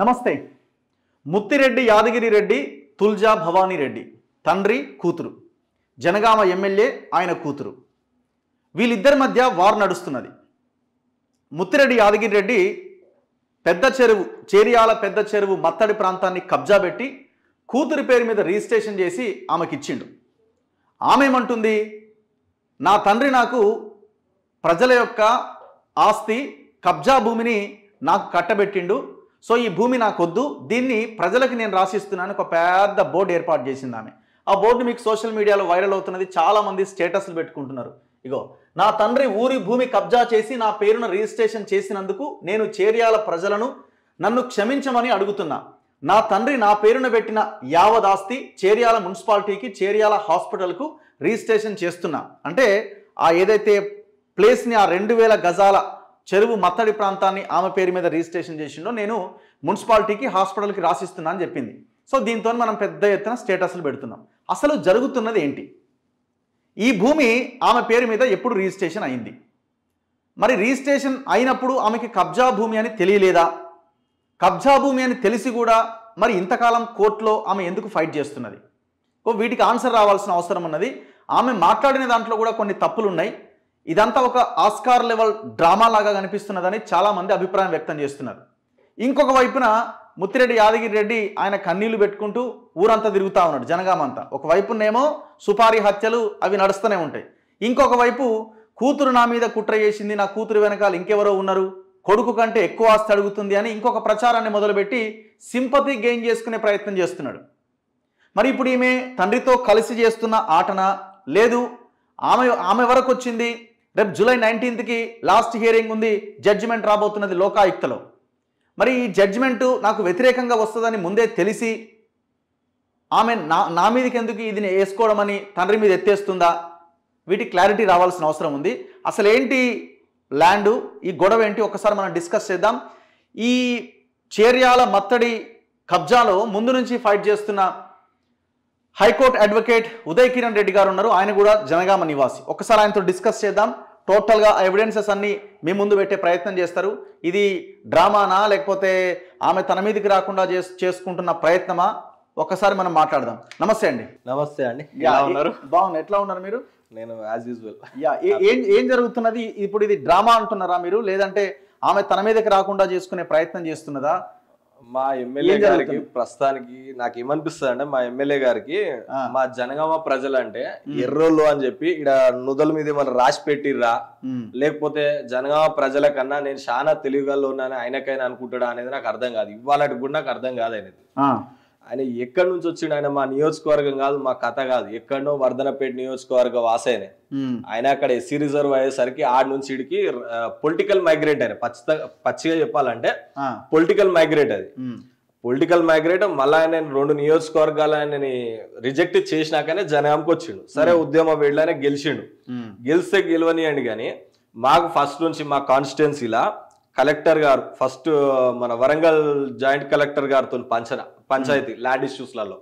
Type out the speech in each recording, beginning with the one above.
నమస్తే. ముత్తిరెడ్డి యాదగిరి రెడ్డి తుల్జా భవానీ రెడ్డి. తండ్రి కూతురు. జనగామ ఎమ్మెల్యే ఆయన కూతురు. వీళ్ళిద్దరి మధ్య వార్ నడుస్తున్నది. ముత్తిరెడ్డి యాదగిరి రెడ్డి పెద్ద చెరువు చేరియాల పెద్ద చెరువు మత్తడి ప్రాంతాన్ని కబ్జా పెట్టి కూతురి పేరు మీద రిజిస్ట్రేషన్ చేసి ఆమెకిచ్చిండు. ఆమె ఏమంటుంది నా తండ్రి నాకు ప్రజల యొక్క ఆస్తి కబ్జా భూమిని నాకు కట్టబెట్టిండు. సో ఈ భూమి నాకు వద్దు దీన్ని ప్రజలకు నేను రాసిస్తున్నాను. ఒక పెద్ద బోర్డు ఏర్పాటు చేసింది ఆమె. ఆ బోర్డు మీకు సోషల్ మీడియాలో వైరల్ అవుతున్నది చాలామంది స్టేటస్లు పెట్టుకుంటున్నారు. ఇగో నా తండ్రి ఊరి భూమి కబ్జా చేసి నా పేరున రిజిస్ట్రేషన్ చేసినందుకు నేను చేర్యాల ప్రజలను నన్ను క్షమించమని అడుగుతున్నా. నా తండ్రి నా పేరున పెట్టిన యావదాస్తి చేర్యాల మున్సిపాలిటీకి చేర్యాల హాస్పిటల్కు రిజిస్ట్రేషన్ చేస్తున్నా. అంటే ఆ ఏదైతే ప్లేస్ని ఆ రెండు వేల గజాల చెరువు మత్తడి ప్రాంతాన్ని ఆమె పేరు మీద రిజిస్ట్రేషన్ చేసిండో నేను మున్సిపాలిటీకి హాస్పిటల్కి రాసిస్తున్నా అని చెప్పింది. సో దీంతో మనం పెద్ద ఎత్తున స్టేటస్లు పెడుతున్నాం. అసలు జరుగుతున్నది ఏంటి? ఈ భూమి ఆమె పేరు మీద ఎప్పుడు రిజిస్ట్రేషన్ అయింది? మరి రిజిస్ట్రేషన్ అయినప్పుడు ఆమెకి కబ్జా భూమి అని తెలియలేదా? కబ్జా భూమి అని తెలిసి కూడా మరి ఇంతకాలం కోర్టులో ఆమె ఎందుకు ఫైట్ చేస్తున్నది? ఓ వీటికి ఆన్సర్ రావాల్సిన అవసరం ఉన్నది. ఆమె మాట్లాడిన దాంట్లో కూడా కొన్ని తప్పులు ఉన్నాయి ఇదంతా ఒక ఆస్కార్ లెవెల్ డ్రామా లాగా కనిపిస్తున్నదని చాలామంది అభిప్రాయం వ్యక్తం చేస్తున్నారు. ఇంకొక వైపున ముత్తిరెడ్డి యాదగిరి రెడ్డి ఆయన కన్నీళ్ళు పెట్టుకుంటూ ఊరంతా తిరుగుతూ ఉన్నాడు జనగామంతా ఒక వైపునేమో సుపారీ హత్యలు అవి నడుస్తూనే ఉంటాయి. ఇంకొక వైపు కూతురు నా మీద కుట్ర చేసింది నా కూతురు వెనకాల ఇంకెవరో ఉన్నారు కొడుకు కంటే ఎక్కువ ఆస్తి అడుగుతుంది అని ఇంకొక ప్రచారాన్ని మొదలుపెట్టి సింపతి గెయిన్ చేసుకునే ప్రయత్నం చేస్తున్నాడు. మరి ఇప్పుడు ఈమె తండ్రితో కలిసి చేస్తున్న ఆటన లేదు ఆమె ఆమె వరకు వచ్చింది రేపు జూలై నైన్టీన్త్కి లాస్ట్ హియరింగ్ ఉంది జడ్జిమెంట్ రాబోతున్నది లోకాయుక్తలో. మరి ఈ జడ్జిమెంటు నాకు వ్యతిరేకంగా వస్తుందని ముందే తెలిసి ఆమె నా నా మీదకి ఎందుకు ఇది వేసుకోవడం అని తండ్రి మీద ఎత్తేస్తుందా? వీటి క్లారిటీ రావాల్సిన అవసరం ఉంది. అసలు ఏంటి ల్యాండ్ ఈ గొడవ ఏంటి? ఒకసారి మనం డిస్కస్ చేద్దాం. ఈ చేర్యాల మత్తడి కబ్జాలో ముందు నుంచి ఫైట్ చేస్తున్న high court advocate Uday Kiran Reddy గారు ఉన్నారు. ఆయన కూడా జనగామ నివాసి. ఒకసారి ఆయనతో డిస్కస్ చేద్దాం. టోటల్గా ఎవిడెన్సెస్ అన్ని మీ ముందు పెట్టే ప్రయత్నం చేస్తారు. ఇది డ్రామానా లేకపోతే ఆమె తన మీదకి రాకుండా చేస్ చేసుకుంటున్న ప్రయత్నమా? ఒక్కసారి మనం మాట్లాడదాం. నమస్తే అండి. నమస్తే అండి. ఎలా ఉన్నారు? బాగుంది ఎట్లా ఉన్నారు మీరు? నేను యాజ్ యూజువల్ యా ఏం ఏం జరుగుతున్నది? ఇప్పుడు ఇది డ్రామా అంటున్నారా మీరు? లేదంటే ఆమె తన మీదకి రాకుండా చేసుకునే ప్రయత్నం చేస్తున్నదా? మా ఎమ్మెల్యే గారికి? ప్రస్తుతానికి నాకు ఏమనిపిస్తుంది అంటే మా ఎమ్మెల్యే గారికి. మా జనగామ ప్రజలంటే ఎర్రోళ్ళు అని చెప్పి ఇక్కడ నుదల మీద ఏమైనా రాసి పెట్టిర్రా? లేకపోతే జనగామ ప్రజల కన్నా నేను చాలా తెలివిగా ఉన్నాను ఆయనకైనా అనుకుంటాడా అనేది నాకు అర్థం కాదు. ఇవాళ కూడా నాకు అర్థం కాదు ఆ, ఆయన ఎక్కడి నుంచి వచ్చిండు ఆయన? మా నియోజకవర్గం కాదు మా కథ కాదు. ఎక్కడనో వర్ధనపేట నియోజకవర్గ వాసైనే. ఆయన అక్కడ ఎస్సీ రిజర్వ్ అయ్యేసరికి ఆడ నుంచి ఇడికి పొలిటికల్ మైగ్రేట్ ఆయన. పచ్చిత పచ్చిగా చెప్పాలంటే పొలిటికల్ మైగ్రేట్ అది. పొలిటికల్ మైగ్రేట్ మళ్ళీ ఆయన రెండు నియోజకవర్గాలు ఆయనని రిజెక్ట్ చేసినాకనే జనాంకి వచ్చిండు. సరే ఉద్యమ వేళ్ళనే గెలిచిండు. గెలిస్తే గెలవనియండి కానీ మాకు ఫస్ట్ నుంచి మా కాన్స్టిట్యున్సీలా కలెక్టర్ గారు ఫస్ట్ మన వరంగల్ జాయింట్ కలెక్టర్ గారితో పంచన. పంచాయతీ ల్యాండ్ ఇష్యూస్లలో.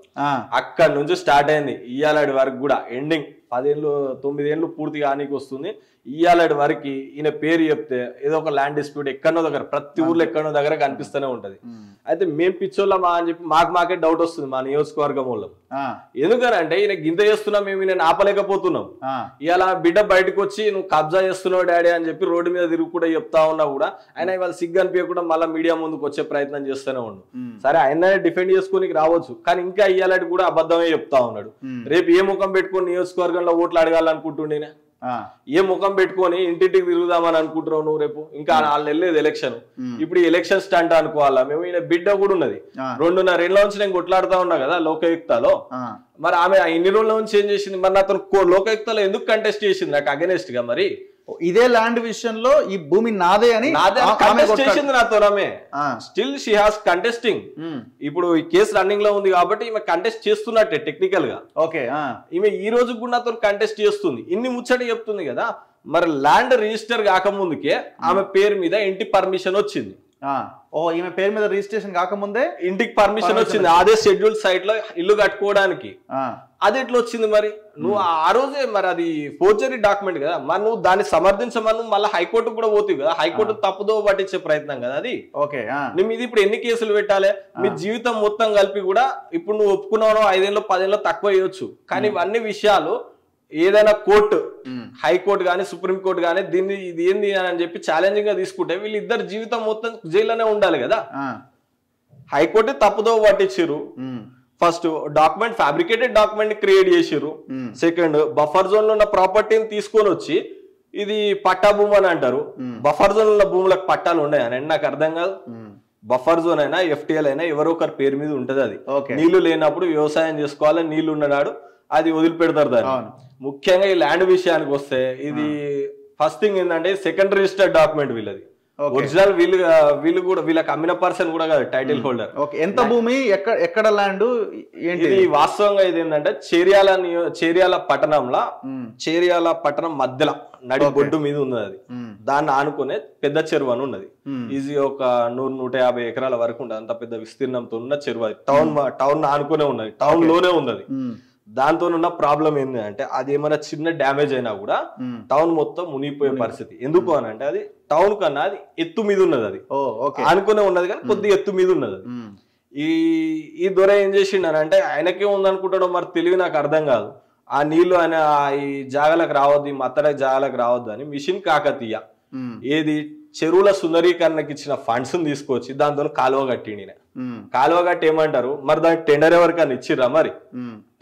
అక్కడ నుంచి స్టార్ట్ అయింది. ఇయ్యాలడి వరకు కూడా ఎండింగ్ పదేళ్ళు తొమ్మిదేళ్ళు పూర్తి కానీకి వస్తుంది ఇయ్యాలడి వరకు ఈయన పేరు చెప్తే ఏదో ఒక ల్యాండ్ డిస్ప్యూట్ ఎక్కడో దగ్గర ప్రతి ఊర్లో ఎక్కడో దగ్గర కనిపిస్తూనే ఉంటది. అయితే మేము పిచ్చోళ్ళమా అని చెప్పి మాకు మాకే డౌట్ వస్తుంది మా నియోజకవర్గం వాళ్ళం. ఎందుకనంటే ఈయన గింత చేస్తున్నా మేము ఈయన ఆపలేకపోతున్నాం. ఇవాళ బిడ్డ బయటకు వచ్చి నువ్వు కబ్జా చేస్తున్నావు డాడీ అని చెప్పి రోడ్డు మీద తిరిగి కూడా చెప్తా ఉన్నా కూడా ఆయన ఇవాళ సిగ్గు అనిపించకుండా మళ్ళీ మీడియా ముందుకు వచ్చే ప్రయత్నం చేస్తూనే ఉండు. సరే ఆయన డిఫెండ్ చేసుకోనికి రావచ్చు కానీ ఇంకా ఇయ్యాలటి కూడా అబద్ధమే చెప్తా ఉన్నాడు. రేపు ఏ ముఖం పెట్టుకొని నియోజకవర్గంలో ఓట్లు అడగాలనుకుంటుండేనే? ఏ ముఖం పెట్టుకొని ఇంటింటికి తిరుగుదామని అనుకుంటున్నావు నువ్వు రేపు? ఇంకా వాళ్ళు వెళ్ళేది ఎలక్షన్ ఇప్పుడు ఎలక్షన్ స్టాండ్ అనుకోవాలా? మేము ఈయన బిడ్డ కూడా ఉన్నది. రెండున్నర ఏళ్ళ నుంచి నేను కొట్లాడుతా ఉన్నా కదా లోకయుక్తలో. మరి ఆమె ఇన్ని రోజుల నుంచి ఏం చేసింది? మరి అతను లోకయుక్తలో ఎందుకు కంటెస్ట్ చేసింది? నాకు అగెనెస్ట్గా మరి. ఇదే ల్యాండ్ విషయంలో ఈ భూమి నాదే అని స్టిల్ షీ హాస్ కంటెస్టింగ్ ఇప్పుడు ఈ కేసు రన్నింగ్లో ఉంది కాబట్టి ఈమె కంటెస్ట్ చేస్తున్నట్టే టెక్నికల్గా. ఓకే ఆ, ఈమె ఈ రోజు కూడా నాతో కంటెస్ట్ చేస్తుంది. ఇన్ని ముచ్చట చెప్తుంది కదా. మరి ల్యాండ్ రిజిస్టర్ కాకముందుకే ఆమె పేరు మీద ఇంటి పర్మిషన్ వచ్చింది. ఓ ఈమె పేరు మీద రిజిస్ట్రేషన్ కాకముందే ఇంటికి పర్మిషన్ వచ్చింది. అదే షెడ్యూల్ సైట్లో ఇల్లు కట్టుకోవడానికి. అది ఎట్లా వచ్చింది మరి? నువ్వు ఆ రోజే మరి అది ఫోర్జరీ డాక్యుమెంట్ కదా. మరి నువ్వు దాన్ని సమర్థించమని మళ్ళీ హైకోర్టు కూడా పోతుంది కదా. హైకోర్టు తప్పుదో పట్టించే ప్రయత్నం కదా అది? ఓకే నువ్వు ఇది ఇప్పుడు ఎన్ని కేసులు పెట్టాలి? మీ జీవితం మొత్తం కలిపి కూడా ఇప్పుడు నువ్వు ఒప్పుకున్నావు ఐదేళ్ళు పదేళ్ళు తక్కువ ఇవ్వచ్చు కానీ ఇవన్నీ విషయాలు ఏదైనా కోర్టు హైకోర్టు కానీ సుప్రీం కోర్టు కానీ దీన్ని ఇది ఏంది అని చెప్పి ఛాలెంజింగ్గా తీసుకుంటే వీళ్ళిద్దరు జీవితం మొత్తం జైల్లోనే ఉండాలి కదా. హైకోర్టు తప్పుదో పట్టించారు first document fabricated document create చేసిర్రు. ఉమ్, సెకండ్ బఫర్ జోన్లో ఉన్న ప్రాపర్టీని తీసుకొని వచ్చి ఇది పట్టా భూమి అని అంటారు. బఫర్ జోన్ ఉన్న భూములకు పట్టాలు ఉన్నాయని నాకు అర్థం కాదు. బఫర్ జోన్ అయినా ఎఫ్టీఎల్ అయినా ఎవరో ఒకరి పేరు మీద ఉంటది అది. నీళ్ళు లేనప్పుడు వ్యవసాయం చేసుకోవాలి నీళ్ళు ఉన్ననాడు అది వదిలిపెడతారు దాన్ని. ముఖ్యంగా ఈ ల్యాండ్ విషయానికి వస్తే ఇది ఫస్ట్ థింగ్ ఏంటంటే సెకండ్ రిజిస్టర్డ్ డాక్యుమెంట్ వీళ్ళది. ఒరిజినల్ వీళ్ళు వీళ్ళు కూడా వీళ్ళకి అమ్మిన పర్సన్ కూడా కాదు టైటిల్ హోల్డర్. ఎంత భూమి ఎక్కడ ఎక్కడ ల్యాండ్ ఏంటి? ఇది వాస్తవంగా ఇది ఏంటంటే చేర్యాల చేర్యాల పట్టణంలో చేర్యాల పట్టణం మధ్యలో నడి. బొడ్డు మీద ఉన్నది అది. దాన్ని ఆనుకునే పెద్ద చెరువు అని ఉన్నది. ఈజీ ఒక నూరు నూట యాభై ఎకరాల వరకు ఉంటుంది అంత పెద్ద విస్తీర్ణంతో ఉన్న చెరువు అది. టౌన్ టౌన్ ఆనుకునే ఉన్నది. టౌన్లోనే ఉన్నది. దాంతో ఉన్న ప్రాబ్లం ఏంది అంటే అది ఏమైనా చిన్న డ్యామేజ్ అయినా కూడా. టౌన్ మొత్తం మునిగిపోయే పరిస్థితి. ఎందుకు అని అంటే అది టౌన్ కన్నా అది ఎత్తు మీద ఉన్నది అది. ఆనుకునే ఉన్నది కానీ కొద్దిగా ఎత్తు మీద ఉన్నది ఈ ఈ దొర ఏం చేసిండని అంటే ఆయనకే ఉందనుకుంటాడో మరి తెలివి నాకు అర్థం కాదు. ఆ నీళ్ళు ఆయన ఈ జాగలకు రావద్దు ఈ మత్తడ జాగలకు రావద్దు అని మిషన్ కాకతీయ. ఏది? చెరువుల సుందరీకరణకి ఇచ్చిన ఫండ్స్ తీసుకొచ్చి దాంతో కాలువ కట్టిండి కాలువ కట్టి ఏమంటారు? మరి దానికి టెండర్ ఎవరికైనా ఇచ్చిర్రా మరి?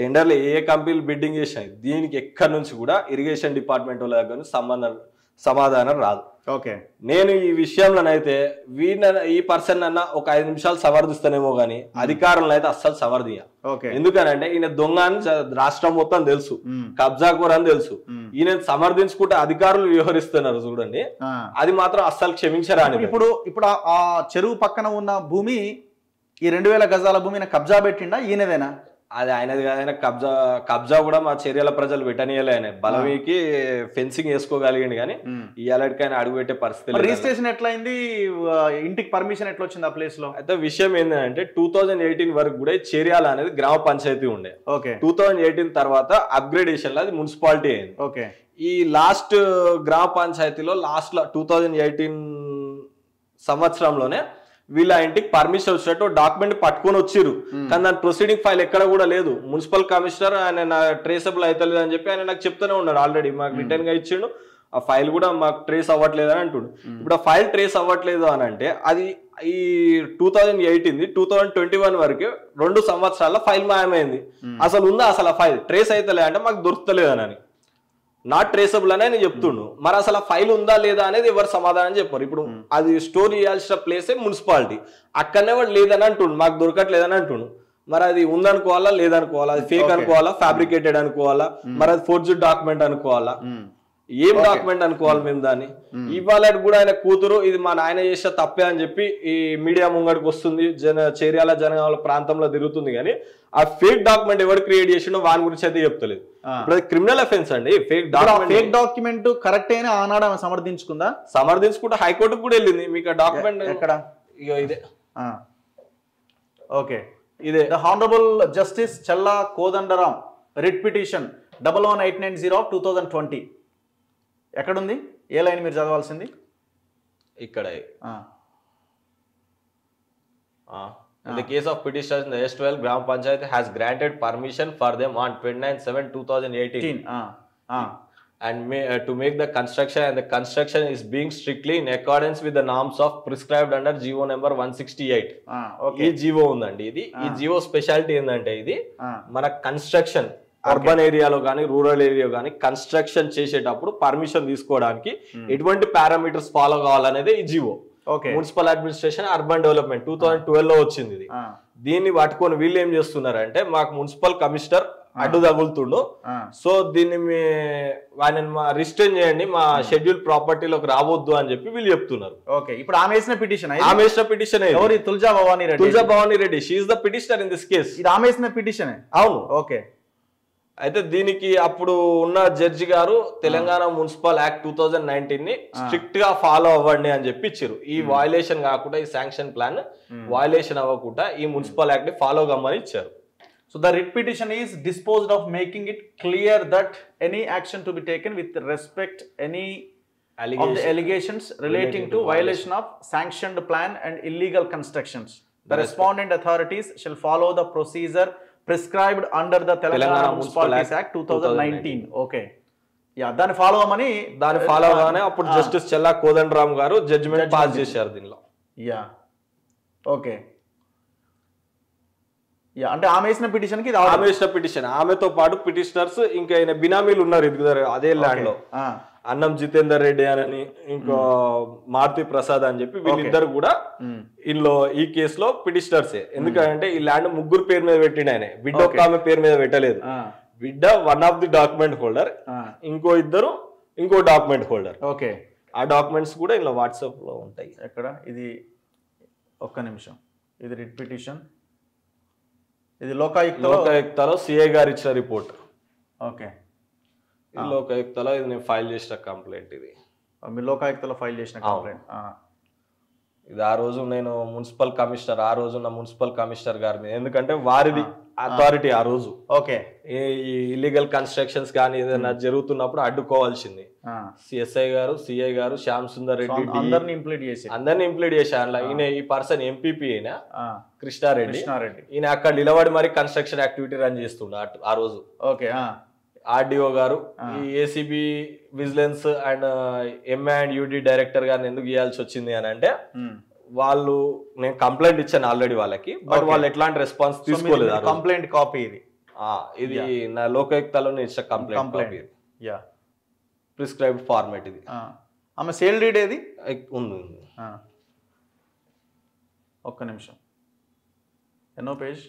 టెండర్లు ఏ కంపెనీలు బిడ్డింగ్ చేసినాయి? దీనికి ఎక్కడి నుంచి కూడా ఇరిగేషన్ డిపార్ట్మెంట్ వాళ్ళ దగ్గర సంబంధం సమాధానం రాదు. ఓకే. నేను ఈ విషయంలోనైతే వీళ్ళ ఈ పర్సన్ అన్న ఒక ఐదు నిమిషాలు సమర్థిస్తానేమో కానీ అధికారులను అయితే అస్సలు సమర్థియ ఓకే. ఎందుకనంటే ఈయన దొంగ అని రాష్ట్రం మొత్తం తెలుసు. ఉమ్, కబ్జాకూర్ అని తెలుసు. ఈయన సమర్థించుకుంటే అధికారులు వ్యవహరిస్తున్నారు చూడండి. అది మాత్రం అస్సలు క్షమించరాని ఇప్పుడు ఇప్పుడు ఆ- ఆ చెరువు పక్కన ఉన్న భూమి ఈ రెండు వేల గజాల భూమిని కబ్జా పెట్టిండా? ఈయనదేనా అది ఆయనది కాదైనా కబ్జా కబ్జా కూడా మా చర్యల ప్రజలు పెట్టనీయలే ఆయన. బలమీకి ఫెన్సింగ్ వేసుకోగలిగింది కానీ ఈ అలర్ట్కైనా అడుగు పెట్టే పరిస్థితి. రిజిస్ట్రేషన్ ఎట్లయింది? ఇంటికి పర్మిషన్ ఎట్లా వచ్చింది ఆ ప్లేస్లో? అయితే విషయం ఏంటంటే టూ థౌజండ్ ఎయిటీన్ వరకు కూడా ఈ చేర్యాల అనేది గ్రామ పంచాయతీ ఉండే. ఓకే. టూ థౌజండ్ ఎయిటీన్ తర్వాత అప్గ్రేడేషన్లో అది మున్సిపాలిటీ అయింది. ఓకే. ఈ లాస్ట్ గ్రామ పంచాయతీలో లాస్ట్లో టూ థౌజండ్ ఎయిటీన్ సంవత్సరంలోనే వీళ్ళ ఇంటికి పర్మిషన్ వచ్చినట్టు డాక్యుమెంట్ పట్టుకొని వచ్చిర్రు. కానీ దాని ప్రొసీడింగ్ ఫైల్ ఎక్కడ కూడా లేదు. మున్సిపల్ కమిషనర్ ఆయన నా ట్రేసబుల్ అవుతలేదు అని చెప్పి ఆయన నాకు చెప్తూనే ఉన్నాడు ఆల్రెడీ మాకు రిటర్న్గా ఇచ్చిండు. ఆ ఫైల్ కూడా మాకు ట్రేస్ అవ్వట్లేదు అని అంటుండు ఇప్పుడు ఆ ఫైల్ ట్రేస్ అవ్వట్లేదు అని అంటే అది ఈ two thousand eighteen two thousand twenty one వరకు రెండు సంవత్సరాల ఫైల్ మాయమైంది. అసలు ఉందా అసలు ఆ ఫైల్ ట్రేస్ అవుతలే అంటే మాకు దొరుకుతలేదు అని నాట్ ట్రేసబుల్ అనే నేను చెప్తుండు. మరి అసలు ఫైల్ ఉందా లేదా అనేది ఎవరు సమాధానం చెప్పారు. ఇప్పుడు అది స్టోర్ చేయాల్సిన ప్లేసే మున్సిపాలిటీ అక్కడనే వాడు లేదని అంటుండు. మాకు దొరకట్లేదని అంటుండు. మరి అది ఉందనుకోవాలా లేదనుకోవాలా? అది ఫేక్. అనుకోవాలా? ఫ్యాబ్రికేటెడ్ అనుకోవాలా? మరి అది ఫోర్జుడ్ డాక్యుమెంట్ అనుకోవాలా? ఏం డాక్యుమెంట్ అనుకోవాలి మేము దాన్ని? ఇవాళ కూడా ఆయన కూతురు ఇది మా నాయన చేసిన తప్పే అని చెప్పి ఈ మీడియా ముంగడికి వస్తుంది జన చేర్యాల జనగామ ప్రాంతంలో తిరుగుతుంది కానీ ఆ ఫేక్ డాక్యుమెంట్ ఎవరు క్రియేట్ చేసిండో వాని గురించి అయితే చెప్తలేదు. క్రిమినల్ అఫెన్స్ అండి fake document fake document correct అయినా ఆనాడు ఆమె సమర్థించుకుందా? సమర్థించుకుంటే హైకోర్టుకు కూడా వెళ్ళింది మీకు ఆ డాక్యుమెంట్ ఎక్కడ? ఇగో ఇదే. ఓకే. ఇదే. The honourable justice Challa Kodandaram writ petition double one eight nine zero two thousand twenty. ఎక్కడుంది? ఏ లైన్ మీరు చదవాల్సింది? ఇక్కడ. In the case of petitions in S twelve gram panchayat has granted permission for them on twenty nine seven two thousand eighteen and may to make the construction and the construction is being strictly in accordance with the norms of prescribed under GO number one sixty eight ఈ GO ఉందండి ఇది. ఈ GO speciality ఏంటంటే ఇది ah. మన construction urban ఏరియాలో కానీ rural area కానీ కన్స్ట్రక్షన్ చేసేటప్పుడు పర్మిషన్ తీసుకోవడానికి ఎటువంటి పారామీటర్స్ ఫాలో కావాలనేది ఈ GO. Municipal administration urban development two thousand ట్వెల్వ్లో వచ్చింది ఇది. ఆ, దీన్ని పట్టుకొని వీళ్ళు ఏం చేస్తున్నారంటే మాకు మున్సిపల్ కమిషనర్ అడ్డు తగులుతుండు. సో దీన్ని మీ ఆయన మా రిస్టైన్ చేయండి మా షెడ్యూల్ ప్రాపర్టీలోకి రావద్దు అని చెప్పి వీళ్ళు చెప్తున్నారు. ఓకే. ఇప్పుడు ఆమె వేసిన పిటిషన్ ఆమె వేసిన పిటిషన్ ఎవరి? Tulja Bhavani Reddy. Tulaja Bhavani Reddy. She the petitioner in this case ఇది ఆమె వేసిన పిటిషన్? అవును. ఓకే. అయితే దీనికి అప్పుడు ఉన్న జడ్జి గారు Telangana municipal act two thousand నైన్టీన్ని స్ట్రిక్ట్గా ఫాలో అవ్వండి అని చెప్పి ఇచ్చారు ఈ వయలేషన్ కాకుండా ఈ శాంక్షన్ ప్లాన్ వయలేషన్ అవ్వకుండా ఈ మున్సిపల్ యాక్ట్ ఫాలో కమ్మని ఇచ్చారు. So the writ petition is disposed of making it clear that any action to be taken with respect any allegations relating to violation of sanction plan and illegal constructions the respondent authorities shall follow the procedure prescribed under the Telangana Telangana Municipalities Municipal Act 2019. Okay. Yeah, దాన్ని follow అవ్వమని దాన్ని follow అవగానే అప్పుడు justice చెల్లా కోదండరామ్ గారు judgement pass చేశారు. దీనిలో. Yeah okay yeah అంటే ఆమె వేసిన పిటిషన్కి. ఆమె వేసిన పిటిషన్ ఆమెతో పాటు పిటిషనర్స్ ఇంకా బినామీలు ఉన్నారు ఇద్దరు అదే ల్యాండ్లో. అన్నం జితేందర్ రెడ్డి అని ఇంకో మారుతి ప్రసాద్ అని చెప్పి వీళ్ళిద్దరు కూడా ఇందులో ఈ కేసులో పిటిషనర్సే. ఎందుకంటే ఈ ల్యాండ్ ముగ్గురు పేరు మీద పెట్టిండు ఆయన. బిడ్డ ఒక్క ఆమె పేరు మీద పెట్టలేదు. బిడ్డ one of the document holder ఇంకో ఇద్దరు ఇంకో డాక్యుమెంట్ హోల్డర్ ఓకే. ఆ డాక్యుమెంట్స్ కూడా ఇలా వాట్సాప్లో ఉంటాయి. ఎక్కడ? ఇది ఒక్క నిమిషం. ఇది రిట్ పిటిషన్. ఇది లోకాయుక్తలో లోకాయుక్తలో సిఐ గారు ఇచ్చిన రిపోర్ట్ ఓకే. లోకాయుక్తలో ఇది నేను ఫైల్ చేసిన కంప్లైంట్ ఇది. మీ లోకాయుక్తలో ఫైల్ చేసిన కంప్లైంట్ ఇది ఆ రోజు నేను మున్సిపల్ కమిషనర్ ఆ రోజు ఉన్న మున్సిపల్ కమిషనర్ గారి మీద ఎందుకంటే వారిది అథారిటీ ఆ రోజు. ఓకే. ఈ- ఇల్లీగల్ కన్స్ట్రక్షన్స్ కానీ ఏదైనా జరుగుతున్నప్పుడు అడ్డుకోవాల్సింది. సిఎస్ఐ గారు సిఐ గారు శ్యామ్ సుందర్ రెడ్డి అందరిని ఇంప్లీట్ చేసి అందరిని ఇంప్లీట్ చేశారు. అందులో ఈయన ఈ పర్సన్ ఎంపీపీ అయినా కృష్ణారెడ్డి. కృష్ణారెడ్డి. ఈయన అక్కడ నిలబడి మరి కన్స్ట్రక్షన్ యాక్టివిటీ రన్ చేస్తుండే ఆ రోజు. ఓకే ఆర్డిఓ గారు ఈ ACB vigilance and MA and UD director గారిని ఎందుకు ఇవ్వాల్సి వచ్చింది అని అంటే. వాళ్ళు నేను కంప్లైంట్ ఇచ్చాను ఆల్రెడీ వాళ్ళకి బట్ వాళ్ళు ఎట్లాంటి రెస్పాన్స్ తీసుకోలేదు. కంప్లైంట్ కాపీ ఇది? ఇది నా లోకాయుక్తలో నేను ఇచ్చిన complaint complaint. Yeah. Prescribed format ఇది. ఆమె సేల్ డీడ్ ఏది? ఉంది. ఒక్క నిమిషం. ఎన్నో పేజ్?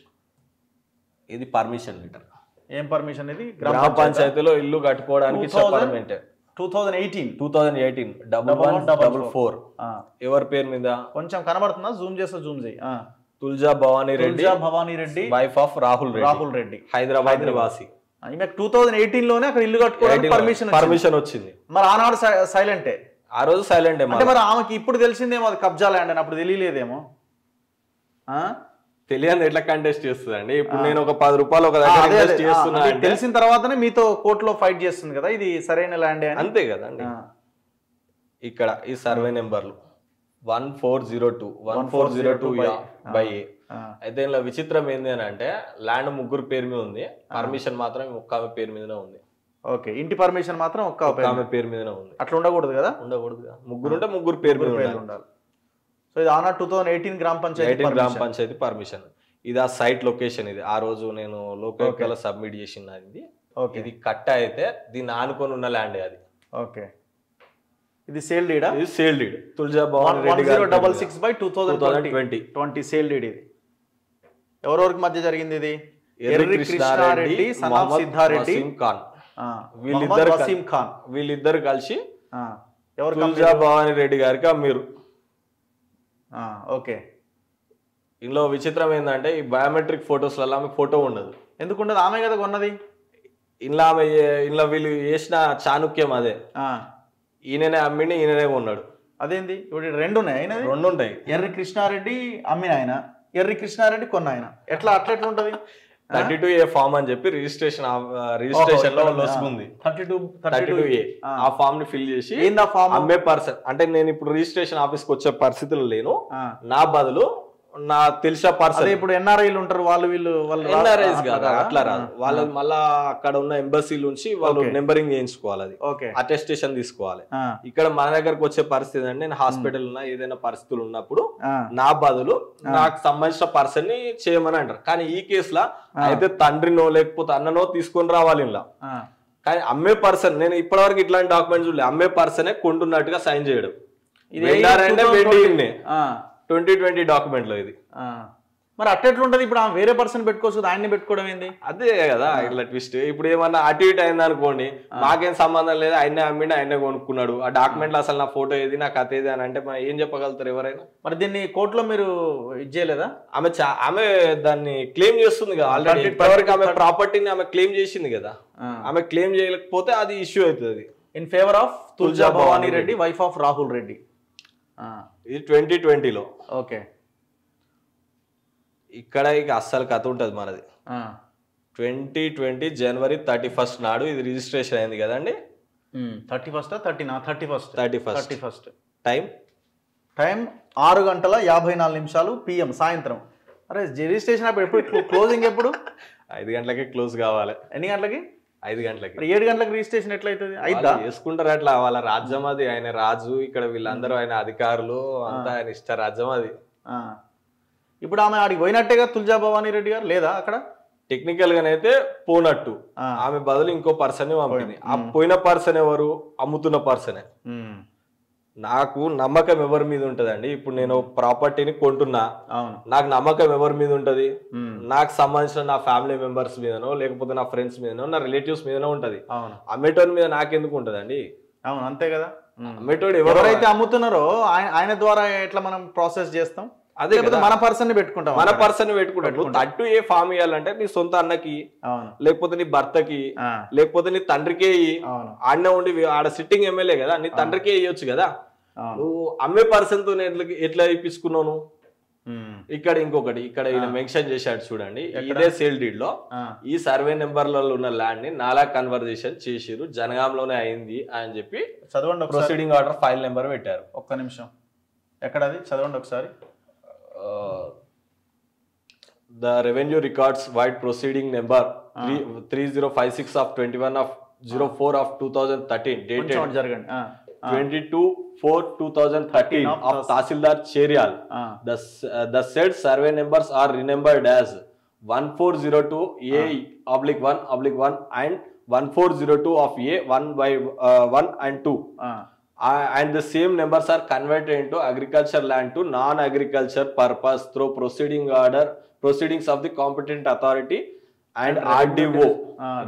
ఇది పర్మిషన్ లెటర్. ఏం పర్మిషన్ ఇది? గ్రామ పంచాయతీలో ఇల్లు కట్టుకోవడానికి ఇచ్చిన 2000? Permit two thousand eighteen two thousand eighteen double one double four ఎవరి పేరు మీద? కొంచెం కనబడుతుందా? జూమ్ చేస్తే జూమ్ చేయి. ఆ. Tulja Bhavani Reddy. Bhavani Reddy. Wife of Rahul Reddy. Rahul Reddy. Hyderabad నివాసి. టూ థౌజండ్ ఎయిటీన్లోనే అక్కడ ఇల్లు కట్టుకోవడానికి పర్మిషన్ పర్మిషన్ వచ్చింది. మరి ఆనాడు సైలెంటే ఆ రోజు సైలెంట్ అంటే మరి ఆమెకి ఇప్పుడు తెలిసిందేమో అది కబ్జా ల్యాండ్ అని అప్పుడు తెలియలేదేమో? ఆ? తెలియని ఎట్లా కంటెస్ట్ చేస్తుందండి? ఇప్పుడు నేను ఒక పది రూపాయలు ఒక దగ్గర చేస్తున్నా తెలిసిన తర్వాతనే మీతో కోర్టులో ఫైట్ చేస్తుంది కదా? ఇది సరైన ల్యాండే అంతే కదండి. ఇక్కడ ఈ సర్వే నెంబర్లు one four zero two. One four zero two by A. అయితే ఇలా విచిత్రం ఏంది అని అంటే ల్యాండ్ ముగ్గురు పేరు మీద ఉంది. పర్మిషన్ మాత్రం ఒక్క ఆమె పేరు మీదనే ఉంది. ఓకే ఇంటి పర్మిషన్ మాత్రం ఒక్క ఆమె పేరు మీదనే ఉంది. అట్లా ఉండకూడదు కదా? ఉండకూడదు. ముగ్గురు ఉంటే ముగ్గురు పేరు మీద ఉండాలి. సో ఇది ఆనాడు టూ థౌసండ్ ఎయిటీన్ గ్రామ పంచాయతీ ఎయిటీన్ గ్రామ పంచాయతీ పర్మిషన్ ఇది ఆ సైట్ లొకేషన్ ఇది. ఆ రోజు నేను లోకల్ సబ్మిట్ చేసిన ఇది. ఓకే ఇది కట్ట అయితే దీన్ని ఆనుకొని ఉన్న ల్యాండ్ అది. ఓకే ఇది సేల్ డీడా ఇది సేల్ డీడ్ తులజా భవాన్ వన్ రెడ్డి గారి double six by two thousand twenty twenty sale deed ఇది. ఎవరెవరికి మధ్య జరిగింది ఇది? ఎర్రి కృష్ణారెడ్డి సిద్ధారెడ్డి. ఖాన్. వీళ్ళిద్దరు ఖాన్. వీళ్ళిద్దరు కలిసి ఎవరు తులజా భవాని రెడ్డి గారికి అమ్మిరు. ఓకే. ఇందులో విచిత్రం ఏంటంటే ఈ బయోమెట్రిక్ ఫొటోస్లలో ఆమె ఫోటో ఉండదు. ఎందుకుండదు ఆమె కదా కొన్నది. ఇంట్లో ఆమె ఇంట్లో వీళ్ళు వేసిన చాణుక్యం అదే. ఆ, ఈయననే అమ్మిండి ఈయననే ఉన్నాడు అదేంది? ఇప్పుడు రెండు ఉన్నాయి అయినది? రెండు ఉంటాయి ఎర్రి కృష్ణారెడ్డి అమ్మిన ఆయన ఎర్రి కృష్ణారెడ్డి కొన్న ఆయన. ఎట్లా అట్లా ఎట్లా ఉంటది థర్టీ టూ ఏ ఫామ్ అని చెప్పి రిజిస్ట్రేషన్ రిజిస్ట్రేషన్లో లొసుకుంది. Thirty two thirty two A. ఆ. ఫామ్ని ఫిల్ చేసి ఫామ్? అమ్మే పర్సన్ అంటే నేను ఇప్పుడు రిజిస్ట్రేషన్ ఆఫీస్కి వచ్చే పరిస్థితులు లేను. నా బదులు నా తెలిసిన పర్సన్ ఇప్పుడు ఎన్ఆర్ఐలు ఉంటారు వాళ్ళు వీళ్ళు వాళ్ళు ఎన్ఆర్ఐస్ కాదు? అట్లా రాదు. వాళ్ళది మళ్ళా అక్కడ ఉన్న ఎంబసీ నుంచి వాళ్ళు నెంబరింగ్ చేయించుకోవాలి అది. ఓకే. అటెస్టేషన్ తీసుకోవాలి. ఇక్కడ మన దగ్గరకు వచ్చే పరిస్థితి అంటే నేను హాస్పిటల్ ఉన్నా ఏదైనా పరిస్థితులు ఉన్నప్పుడు నా బదులు నాకు సంబంధించిన పర్సన్ని చేయమని అంటారు. కానీ ఈ కేసులో అయితే తండ్రినో లేకపోతే అన్ననో తీసుకొని రావాలి ఇలా. కానీ అమ్మే పర్సన్ నేను ఇప్పటివరకు ఇట్లాంటి డాక్యుమెంట్స్ చూడలే. అమ్మే పర్సనే కొంటున్నట్టుగా సైన్ చేయడం. ఇది వెండార్ అంటే 2020 వెండి ఆ, ట్వంటీ ట్వంటీ డాక్యుమెంట్లో ఇది. మరి అట్టెట్లుంటది ఇప్పుడు ఆమె వేరే పర్సన్ పెట్టుకోవచ్చు ఆయన్ని పెట్టుకోవడం ఏంది? అదే కదా ఇట్లా ట్విస్ట్ ఇప్పుడు ఏమన్నా అటు ఇటు అయింది అనుకోండి మాకేం సంబంధం లేదు ఆయనే అమ్మిండి ఆయనే కొనుక్కున్నాడు. ఆ డాక్యుమెంట్లో అసలు నా ఫోటో ఏది నా కథ ఏది అని అంటే ఏం చెప్పగలుగుతారు ఎవరైనా? మరి దీన్ని కోర్టులో మీరు ఇది చేయలేదా? ఆమె ఆమె దాన్ని క్లెయిమ్ చేస్తుంది కదా ఆల్రెడీ ఇప్పటివరకు ఆమె ప్రాపర్టీని ఆమె క్లెయిమ్ చేసింది కదా. ఆమె క్లెయిమ్ చేయలేకపోతే అది ఇష్యూ అవుతుంది. In favour of Tulja Bhavani Reddy wife of Rahul Reddy. ఇది ట్వంటీ ట్వంటీలో. ఓకే. ఇక్కడ ఇక అస్సలు కథ ఉంటుంది మనది. ట్వంటీ ట్వంటీ జనవరి థర్టీ ఫస్ట్ నాడు ఇది రిజిస్ట్రేషన్ అయింది కదండి? Thirty first థర్టీనా? Thirty first. Thirty first. Thirty first. Time? Time ఆరు గంటల యాభై నాలుగు నిమిషాలు పిఎం సాయంత్రం. అరే రిజిస్ట్రేషన్ అప్పుడు ఎప్పుడు? క్లోజింగ్ ఎప్పుడు? ఐదు గంటలకే క్లోజ్ కావాలి. ఎన్ని గంటలకి? ఐదు గంటలకి. ఏడు గంటలకు రిజిస్ట్రేషన్ ఎట్లయితుంది? వాళ్ళు చేసుకుంటారు అట్లా. వాళ్ళ రాజ్యం అది. ఆయన రాజు ఇక్కడ వీళ్ళందరూ ఆయన అధికారులు అంతా ఆయన ఇష్ట రాజ్యం అది. ఇప్పుడు ఆమె ఆడికి పోయినట్టేగా తుల్జా భవానీ రెడ్డి గారు? లేదా అక్కడ? టెక్నికల్ గానైతే పోనట్టు. ఆమె బదులు ఇంకో పర్సన్ పంపింది. ఆ పోయిన పర్సన్ ఎవరు? అమ్ముతున్న పర్సనే. నాకు నమ్మకం ఎవరి మీద ఉంటదండి? ఇప్పుడు నేను ప్రాపర్టీని కొంటున్నా. అవును. నాకు నమ్మకం ఎవరి మీద ఉంటది. నాకు సంబంధించిన నా ఫ్యామిలీ మెంబర్స్ మీదనో లేకపోతే నా ఫ్రెండ్స్ మీదనో నా రిలేటివ్స్ మీదనో ఉంటది. అవును. అమ్మేటోని మీద నాకెందుకు ఉంటదండి? అవును అంతే కదా. అమ్మేటోడు ఎవరు? ఎవరైతే అమ్ముతున్నారో ఆయన ఆయన ద్వారా ఎట్లా మనం ప్రాసెస్ చేస్తాం? అదే. మన పర్సన్ని పెట్టుకుంటాం మన. పర్సన్ పెట్టుకుంటాడు నువ్వు ఏ ఫామ్ ఇవ్వాలంటే నీ సొంత అన్నకి లేకపోతే నీ భర్తకి లేకపోతే నీ తండ్రికే ఆడనే ఉండి ఆడ సిట్టింగ్ ఎమ్మెల్యే కదా నీ తండ్రికే ఇవ్వచ్చు కదా. నువ్వు అమ్మే పర్సన్తో ఎట్లా ఎట్లా ఇప్పించుకున్నావు. ఇక్కడ ఇంకొకటి ఇక్కడ ఈయన మెన్షన్ చేశాడు చూడండి. ఇదే సేల్ డీడ్లో. ఈ సర్వే నెంబర్లలో ఉన్న ల్యాండ్ని నాలా కన్వర్జేషన్ చేసిరు జనగాంలోనే అయింది అని చెప్పి చదవండి ప్రొసీడింగ్ ఆర్డర్ ఫైల్ నెంబర్ పెట్టారు. ఒక్క నిమిషం. ఎక్కడది చదవండి ఒకసారి. The revenue records vide proceeding number three zero five six of twenty one of zero four of two thousand thirteen కొంచెం డేటెడ్ అటు జరగండి ఆ, ఆ, twenty two four two thousand thirteen of of tahsildar Cheriyal ఆ, The, s- uh, the said survey numbers are renumbered as 1402 A oblique 1 oblique 1 and 1402 of A 1 by uh, 1 and 2. ఆ, Uh, and the same numbers are converted to agriculture land to non agriculture purpose through proceeding order proceedings of the competent authority and RDO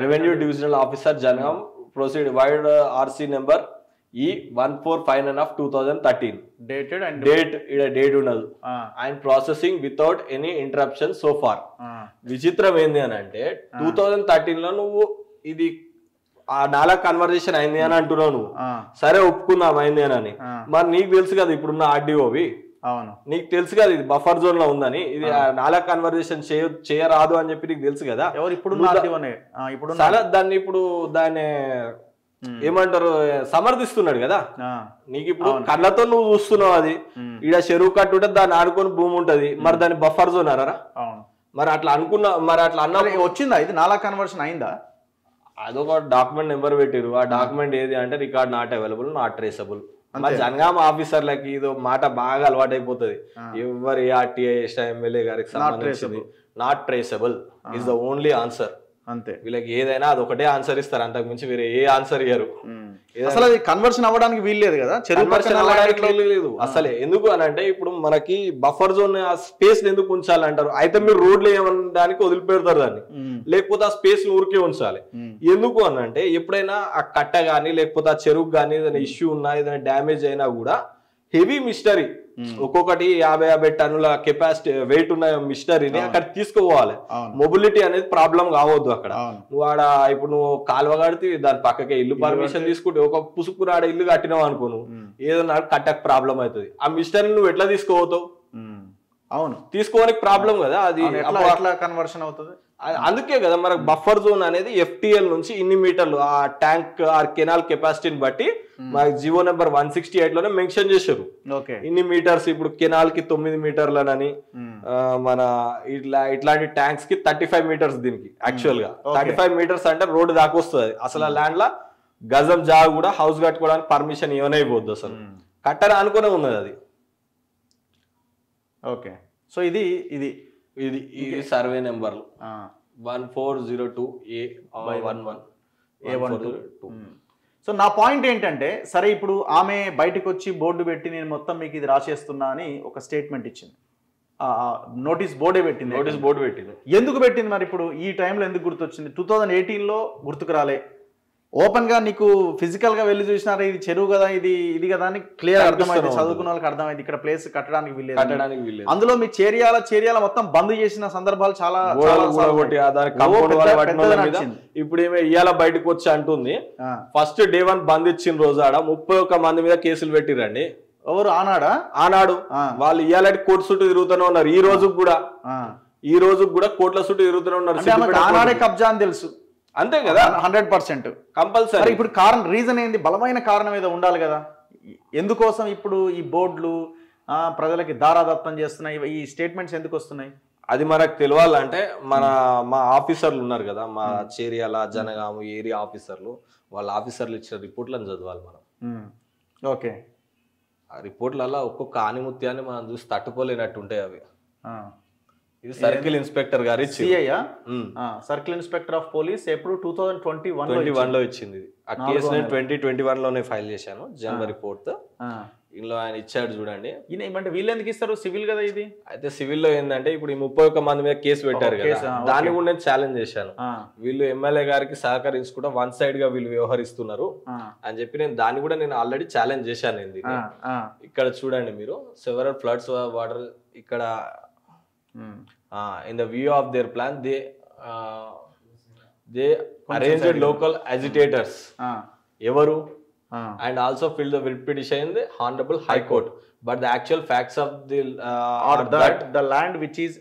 revenue divisional officer Jangaon proceeding vide RC number E one four five nine of two thousand thirteen dated and date ఇక్కడ date ఉండదు and processing without any interruption so far విచిత్రం ఏంది అని అంటే two thousand థర్టీన్లో నువ్వు ఇది ఆ నాలా కన్వర్జేషన్ అయింది అని అంటున్నావు నువ్వు. సరే ఒప్పుకుందాం అయింది అని. మరి నీకు తెలుసు కదా ఇప్పుడున్న ఆర్డీఓవి. అవును. నీకు తెలుసు కదా ఇది బఫర్ జోన్లో ఉందని. ఇది నాలా కన్వర్జేషన్ చేయ చేయరాదు అని చెప్పి నీకు తెలుసు కదా. ఎవరు ఇప్పుడు ఇప్పుడు చాలా దాన్ని ఇప్పుడు దాన్ని ఏమంటారు సమర్థిస్తున్నాడు కదా. నీకు ఇప్పుడు కళ్ళతో నువ్వు చూస్తున్నావు అది. ఈడ చెరువు కట్టుంటే దాన్ని ఆడుకొని భూమి ఉంటది. మరి దాన్ని బఫర్ జోన్ అవును. మరి అట్లా అనుకున్నా మరి అట్లా అన్న వచ్చిందా? ఇది నాలా కన్వర్షన్ అయిందా? అదొక డాక్యుమెంట్ నెంబర్ పెట్టిరు ఆ డాక్యుమెంట్ ఏది అంటే record not available not traceable మరి జనగామ ఆఫీసర్లకి ఇది మాట బాగా అలవాటు అయిపోతుంది ఎవరు ఆర్టీఐ ఎమ్మెల్యే గారికి సంబంధించింది. Not traceable is the only answer అంతే. వీళ్ళకి ఏదైనా అది ఒకటే ఆన్సర్ ఇస్తారు. అంతకు మించి వేరే ఏ ఆన్సర్ ఇయ్యరు. అసలు అది కన్వర్షన్ అవ్వడానికి వీలు లేదు కదా? చెరువు లేదు. అసలే ఎందుకు అని అంటే ఇప్పుడు మనకి బఫర్ జోన్ ఆ స్పేస్ ఎందుకు ఉంచాలంటారు అయితే మీరు రోడ్లు ఏమనడానికి వదిలిపెడతారు దాన్ని. లేకపోతే ఆ స్పేస్ ఊరికే ఉంచాలి. ఎందుకు అని అంటే ఎప్పుడైనా ఆ కట్ట కానీ లేకపోతే ఆ చెరువు కానీ ఏదైనా ఇష్యూ ఉన్నా ఏదైనా డ్యామేజ్ అయినా కూడా హెవీ మిస్టరీ. ఒక్కొక్కటి యాభై యాభై టన్నుల కెపాసిటీ వెయిట్ ఉన్న మిస్టరీని అక్కడ తీసుకుపోవాలి. మొబిలిటీ అనేది ప్రాబ్లం కావద్దు అక్కడ. నువ్వు ఆడ ఇప్పుడు నువ్వు కాలువ కడితే దాని పక్కకే ఇల్లు పర్మిషన్ తీసుకుంటే ఒక పుసుకుని ఆడ ఇల్లు కట్టినావు అనుకో నువ్వు. ఏదన్నా కట్టక ప్రాబ్లం అవుతుంది. ఆ మిస్టరీ నువ్వు ఎట్లా తీసుకోవతావు ఉమ్, అవును. తీసుకోవడానికి ప్రాబ్లం కదా. అది ఎట్లా కన్వర్షన్ అవుతుంది? అందుకే కదా మనకు బఫర్ జోన్ అనేది ఎఫ్టిఎల్ నుంచి ఇన్ని మీటర్లు ఆ ట్యాంక్ ఆ కెనాల్ కెపాసిటీని బట్టి మనకి జివో నెంబర్ వన్ సిక్స్టీ ఎయిట్లోనే మెన్షన్ చేశారు. ఓకే. ఇన్ని మీటర్స్ ఇప్పుడు కెనాల్కి తొమ్మిది మీటర్లనని ఆ, మన ఇట్లా ఇట్లాంటి ట్యాంక్స్కి థర్టీ ఫైవ్ మీటర్స్ దీనికి యాక్చువల్గా. థర్టీ ఫైవ్ మీటర్స్ అంటే రోడ్ దాకా వస్తుంది. అసలు ఆ ల్యాండ్ లా గజం జాగా కూడా హౌస్ కట్టుకోవడానికి పర్మిషన్ ఇవ్వనే ఇవ్వద్దు అసలు. ఉమ్, కట్టని అనుకునే ఉన్నది అది. ఓకే. సో ఇది ఇది ఇది ఇది సర్వే నెంబర్లు one four zero two A one one A one two. So నా పాయింట్ ఏంటంటే సరే ఇప్పుడు ఆమె బయటకు వచ్చి బోర్డు పెట్టి నేను మొత్తం మీకు ఇది రాసేస్తున్నా అని ఒక స్టేట్మెంట్ ఇచ్చింది. నోటీస్ బోర్డే పెట్టింది. నోటీస్ బోర్డు పెట్టింది. ఎందుకు పెట్టింది మరి ఇప్పుడు? ఈ టైంలో ఎందుకు గుర్తొచ్చింది? టూ థౌజండ్ ఎయిటీన్లో గుర్తుకు రాలే. ఓపెన్గా నీకు ఫిజికల్గా వెళ్ళి చూసినారా? ఇది చెరువు కదా ఇది ఇది కదా అని క్లియర్ అర్థమైంది. చదువుకున్న వాళ్ళకి అర్థమైంది. ఇక్కడ ప్లేస్ కట్టడానికి వీల్లేదు. వీల్లేదు. అందులో మీ చేరియాల చేరియాల మొత్తం బంద్ చేసిన సందర్భాలు చాలా వాళ్ళు వాళ్ళ. ఇప్పుడు ఏమో ఇయ్యాల బయటకు వచ్చి అంటుంది. ఫస్ట్ డే వన్ బంద్ ఇచ్చిన రోజు ఆడ ముప్పై ఒక్క మంది మీద కేసులు పెట్టిరండి. ఎవరు? ఆనాడా? ఆనాడు. వాళ్ళు ఇయ్యాలంటే కోర్టు చుట్టూ తిరుగుతూనే ఉన్నారు. ఈ రోజు కూడా. ఈ రోజు కూడా కోర్టుల చుట్టూ తిరుగుతూనే ఉన్నారు. ఆనాడే. కబ్జా అని తెలుసు. అంతే కదా? Hundred percent. కంపల్సరీ. ఇప్పుడు కారణం రీజన్ ఏంది? బలమైన కారణం ఏదో ఉండాలి కదా. ఎందుకోసం ఇప్పుడు ఈ బోర్డులు ప్రజలకి దారాదత్తం చేస్తున్నాయి? ఈ స్టేట్మెంట్స్ ఎందుకు వస్తున్నాయి? అది మనకు తెలియాలంటే మన మా ఆఫీసర్లు ఉన్నారు కదా మా చేరియాల జనగాము ఏరియా ఆఫీసర్లు వాళ్ళ ఆఫీసర్లు ఇచ్చిన రిపోర్ట్లను చదవాలి మనం. ఓకే. ఆ రిపోర్ట్లలో ఒక్కొక్క ఆనిముత్యాన్ని మనం చూసి తట్టుకోలేనట్టు ఉంటాయి అవి ఇది సర్కిల్ ఇన్స్పెక్టర్ గారు సర్కిల్ ఇన్స్పెక్టర్ ఆఫ్ పోలీస్ ఎప్పుడు two thousand twenty one twenty వన్లో ఇచ్చింది. ఆ కేసు నేను. ట్వంటీ ట్వంటీ వన్లోనే ఫైల్ చేశాను జనవరి ఫోర్త్. ఇందులో ఆయన ఇచ్చాడు చూడండి. ఈయన ఏమంటే వీళ్ళు ఎందుకు ఇస్తారు? సివిల్ కదా ఇది. అయితే సివిల్లో ఏంటంటే ఇప్పుడు ఈ ముప్పై ఒక్క మంది మీద కేసు పెట్టారు కదా. దాన్ని. కూడా నేను ఛాలెంజ్ చేశాను. వీళ్ళు ఎమ్మెల్యే గారికి సహకరించుకుంటా వన్ సైడ్గా వీళ్ళు వ్యవహరిస్తున్నారు. అని చెప్పి నేను దాన్ని కూడా నేను ఆల్రెడీ ఛాలెంజ్ చేశాను ఇక్కడ చూడండి మీరు సెవరల్ ఫ్లడ్స్ వాటర్ ఇక్కడ in the view of their plan they they arranged. Local agitators ఎవరు ఆ, and also filled the writ petition in the Honorable High Court. But the actual facts of the uh, or are that the land which is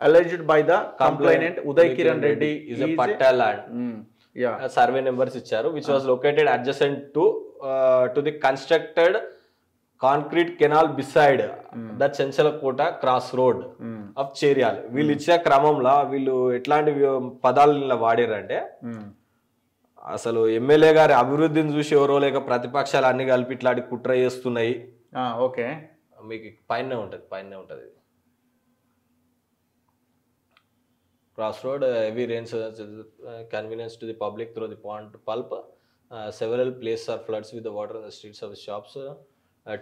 alleged by the complainant Uday Kiran Reddy is a patta land. Mm, yeah. Uh, survey numbers ఇచ్చారు which was located adjacent to uh, to the constructed concrete canal beside the Chanchalakota cross of Cheryal. వీళ్ళు ఇచ్చే క్రమంలో వీళ్ళు ఎట్లాంటి పదాలు వాడారంటే అసలు MLA గారి అభివృద్ధిని చూసి ఎవరో లేక ప్రతిపక్షాలు అన్ని కలిపి ఇట్లాంటి కుట్ర చేస్తున్నాయి. ఓకే. మీకు పైన ఉంటుంది పైన ఉంటుంది cross road heavy rains convenience to the public through the point pulp several place are floods with water in the streets of shops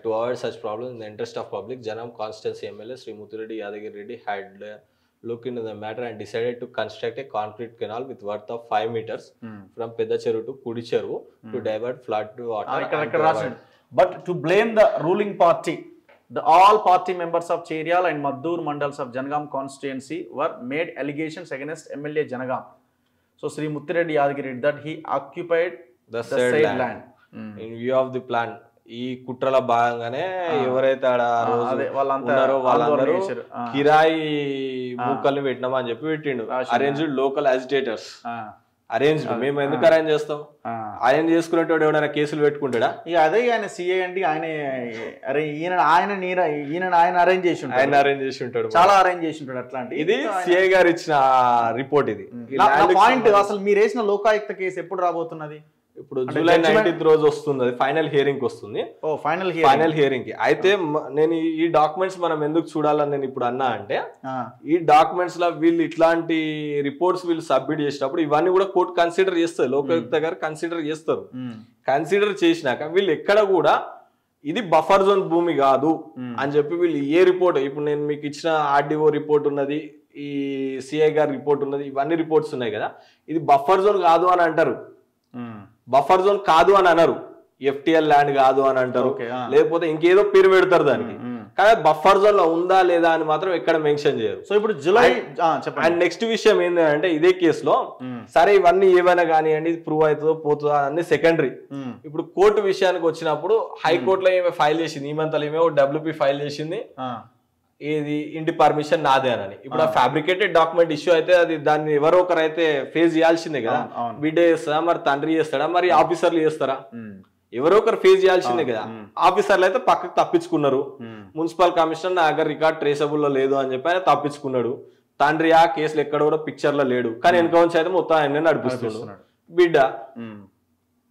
to avoid such problem in the interest of public జనం constituency MLA Shri Muthireddy Yadagiri Reddy had look in the matter and decided to construct a concrete canal with worth of five metres Mm. From Pedda Cheruvu to Kudi Cheruvu to divert flood to ah, water ఇక్కడ ఇక్కడ రాసింది but to blame the ruling party the all party members of Cheriyal and Maddur mandals of Jangaon constituency were made allegations against MLA Jangaon so Shri Muthireddy Yadagiri Reddy that he occupied the the side side land land in view of the plan ఈ కుట్రలో భాగంగానే ఎవరైతే ఆడ ఉన్నారో వాళ్ళందరూ. కిరాయి మూకల్ని పెట్టినామని చెప్పి పెట్టిండు. Arranged local agitators arranged. మేము ఎందుకు అరేంజ్ చేస్తాం? అరేంజ్ చేసుకునేటోడు ఎవడైనా కేసులు పెట్టుకుంటాడా? ఇక అదే ఆయన సిఐ అంటే ఆయన అరే ఈయన ఆయన నీర ఈయన ఆయన అరేంజ్ చేసి ఆయన ఉంటాడు అరేంజ్ చేసి ఉంటాడు. చాలా అరేంజ్ చేసి ఉంటాడు అట్లాంటి. ఇది సిఐ గారు ఇచ్చిన రిపోర్ట్ ఇది. పాయింట్ అసలు మీరు వేసిన లోకాయుక్త కేసు ఎప్పుడు రాబోతున్నది? ఇప్పుడు జూలై నైన్టీన్త్ రోజు వస్తుంది అది ఫైనల్ హియరింగ్ వస్తుంది. ఓ ఫైనల్ ఫైనల్ హియరింగ్కి అయితే నేను ఈ- ఈ డాక్యుమెంట్స్ మనం ఎందుకు చూడాలని నేను ఇప్పుడు అన్నా అంటే ఈ డాక్యుమెంట్స్లో వీళ్ళు ఇట్లాంటి రిపోర్ట్స్ వీళ్ళు సబ్మిట్ చేసినప్పుడు ఇవన్నీ కూడా కోర్టు కన్సిడర్ చేస్తారు లోకాయుక్త గారు కన్సిడర్ చేస్తారు. కన్సిడర్ చేసినాక వీళ్ళు ఎక్కడ కూడా ఇది బఫర్ జోన్ భూమి కాదు అని చెప్పి వీళ్ళు ఏ రిపోర్ట్ ఇప్పుడు నేను మీకు ఇచ్చిన ఆర్డీఓ రిపోర్ట్ ఉన్నది ఈ సిఐ గారి రిపోర్ట్ ఉన్నది ఇవన్నీ రిపోర్ట్స్ ఉన్నాయి కదా. ఇది బఫర్ జోన్ కాదు అని అంటారు. బఫర్ జోన్ కాదు అని అనరు. ఎఫ్టిఎల్ ల్యాండ్ కాదు అని అంటారు. లేకపోతే ఇంకేదో పేరు పెడతారు దానికి. కానీ బఫర్ జోన్లో ఉందా లేదా అని మాత్రం ఎక్కడ మెన్షన్ చేయరు. సో ఇప్పుడు జూలై అండ్ నెక్స్ట్ విషయం ఏంటంటే ఇదే కేసులో. సరే ఇవన్నీ ఏవైనా కానివ్వండి ప్రూవ్ అవుతుందో పోతుందో అన్ని సెకండరీ. ఇప్పుడు కోర్టు విషయానికి వచ్చినప్పుడు హైకోర్టులో ఏమే ఫైల్ చేసింది. ఈమంతలు ఏమో డబ్ల్యూపీ ఫైల్ చేసింది. ఇది ఇంటి పర్మిషన్ నాదే అని. ఇప్పుడు ఆ ఫ్యాబ్రికేటెడ్ డాక్యుమెంట్ ఇష్యూ అయితే అది దాన్ని ఎవరో ఒకరు అయితే ఫేస్ చేయాల్సిందే కదా. బిడ్డ చేస్తారా మరి తండ్రి చేస్తాడా మరి ఆఫీసర్లు చేస్తారా. ఎవరో ఒకరు ఫేస్ చేయాల్సిందే కదా. ఆఫీసర్లు అయితే పక్కకు తప్పించుకున్నారు. మున్సిపల్ కమిషనర్ నా దగ్గర రికార్డ్ ట్రేసబుల్లో లేదు అని చెప్పి ఆయన తప్పించుకున్నాడు. తండ్రి ఆ కేసులు ఎక్కడ కూడా పిక్చర్లో లేడు. కానీ వెనక నుంచి అయితే మొత్తం ఆయన నడిపిస్తున్నాడు. బిడ్డ.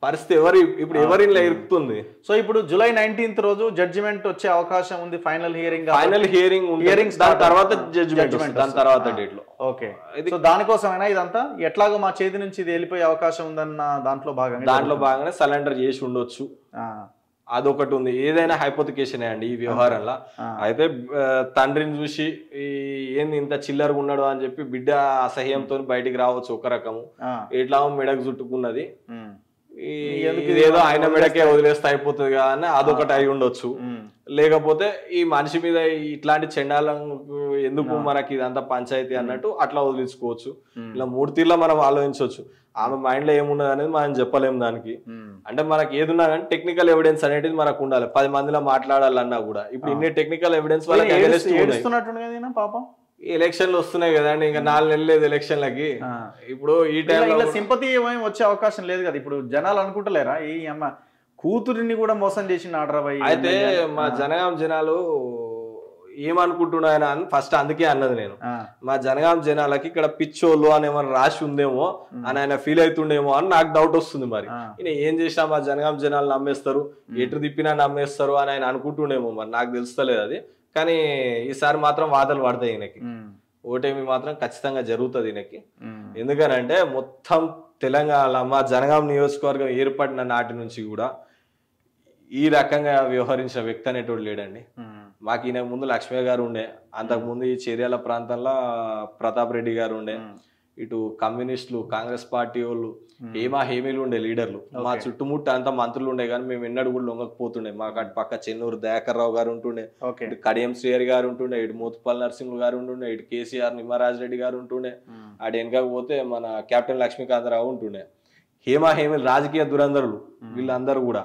పరిస్థితి ఎవరు ఇప్పుడు ఎవరి ఇలా ఇరుకుతుంది? సో ఇప్పుడు జూలై నైన్టీన్త్ రోజు జడ్జిమెంట్ వచ్చే అవకాశం ఉంది final hearing final hearing Hearing దాని తర్వాత. జడ్జిమెంట్ దాని. తర్వాత. డేట్లో. ఓకే. సో దానికోసమైనా ఇదంతా? ఎట్లాగో మా చేతి నుంచి ఇది వెళ్ళిపోయే అవకాశం ఉందన్న దాంట్లో భాగంగా దాంట్లో భాగంగానే సరెండర్ చేసి ఉండొచ్చు. అదొకటి ఉంది. ఏదైనా హైపోతికేషన్ అండి ఈ వ్యవహారంలో. అయితే తండ్రిని చూసి ఏంది ఇంత చిల్లరగా ఉన్నాడు అని చెప్పి బిడ్డ అసహ్యంతో బయటికి రావచ్చు ఒక రకము. ఆ, ఇట్లా మెడకు చుట్టుకున్నది. ఇదేదో ఆయన మెడకే వదిలేస్తే అయిపోతుంది కదా అని అదొకటి అయి ఉండొచ్చు. లేకపోతే ఈ మనిషి మీద ఇట్లాంటి చెండాలం ఎందుకు మనకి ఇదంతా పంచాయతీ అన్నట్టు అట్లా వదిలించుకోవచ్చు. ఇలా మూడు తీర్లా మనం ఆలోచించవచ్చు. ఆమె మైండ్లో ఏమున్నది అనేది మనం చెప్పలేము దానికి. అంటే మనకి ఏది ఉన్నా కానీ టెక్నికల్ ఎవిడెన్స్ అనేది మనకు ఉండాలి. పది మందిలో మాట్లాడాలన్నా కూడా. ఇప్పుడు ఇన్ని టెక్నికల్ ఎవిడెన్స్ వాళ్ళకి పాపం? ఎలక్షన్లు వస్తున్నాయి కదండి ఇంకా నాలుగు నెలలు లేదు ఎలక్షన్లకి. ఇప్పుడు ఈ టైంలో సింపతి వచ్చే అవకాశం లేదు కదా. ఇప్పుడు జనాలు అనుకుంటలేరా? ఈ అమ్మ కూతురిని కూడా మోసం చేసిన ఆర్డర్ అవ్వ అయితే మా జనగాం జనాలు ఏమనుకుంటున్నాయన అని ఫస్ట్ అందుకే అన్నది నేను. మా జనగాం జనాలకి ఇక్కడ పిచ్చోళ్ళు అని ఏమైనా రాసి ఉందేమో అని ఆయన ఫీల్ అవుతుండేమో అని నాకు డౌట్ వస్తుంది మరి. ఈయన ఏం చేసినా మా జనగాం జనాలు నమ్మేస్తారు. ఎటు తిప్పినా నమ్మేస్తారు అని ఆయన అనుకుంటుండేమో మరి. నాకు తెలుస్తలేదు అది. కానీ ఈసారి మాత్రం వాదలు పడతాయి ఈయనకి. ఓటేమి మాత్రం ఖచ్చితంగా జరుగుతుంది ఈయనకి. ఎందుకనంటే మొత్తం తెలంగాణ మా జనగాం నియోజకవర్గం ఏర్పడిన నాటి నుంచి కూడా ఈ రకంగా వ్యవహరించిన వ్యక్తి అనేటోడు లేడండి. మాకు ఈయన ముందు లక్ష్మయ్య గారు ఉండే అంతకుముందు ఈ చేర్యాల ప్రాంతంలో ప్రతాప్ రెడ్డి గారు ఉండే ఇటు కమ్యూనిస్టులు కాంగ్రెస్ పార్టీ వాళ్ళు హేమా హేమీలు ఉండే లీడర్లు మా చుట్టుముట్టు అంతా మంత్రులు ఉండే కానీ మేము ఎన్నడూ కూడా లొంగకపోతుండే. మాకు అటు పక్క చెన్నూరు దయాకర్ రావు గారు ఉంటుండే ఇటు కడియం శ్రీహరి గారు ఉంటుండే ఇటు మోతుపల్లి నరసింహులు గారు ఉంటుండే ఇటు కేసీఆర్ నిమ్మరాజ్ రెడ్డి గారు ఉంటుండే. ఆడ వెనక పోతే మన కెప్టెన్ లక్ష్మీకాంతరావు ఉంటుండే. హేమా హేమీలు రాజకీయ దురంధరులు వీళ్ళందరూ కూడా.